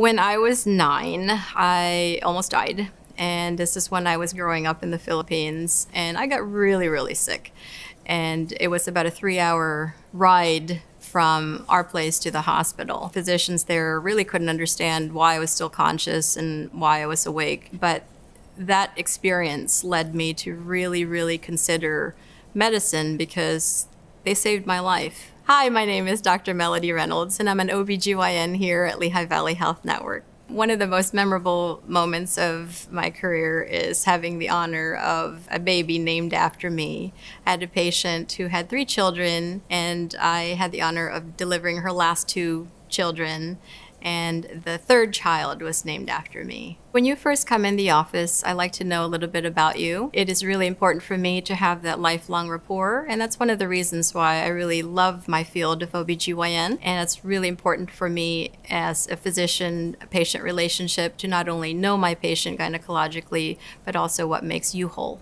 When I was nine, I almost died. And this is when I was growing up in the Philippines. And I got really, really sick. And it was about a three hour ride from our place to the hospital. Physicians there really couldn't understand why I was still conscious and why I was awake. But that experience led me to really, really consider medicine because they saved my life. Hi, my name is Dr. Melody Reynolds, and I'm an OBGYN here at Lehigh Valley Health Network. One of the most memorable moments of my career is having the honor of a baby named after me. I had a patient who had three children, and I had the honor of delivering her last two children and the third child was named after me. When you first come in the office, I like to know a little bit about you. It is really important for me to have that lifelong rapport, and that's one of the reasons why I really love my field of OBGYN, and it's really important for me as a physician-patient relationship to not only know my patient gynecologically, but also what makes you whole.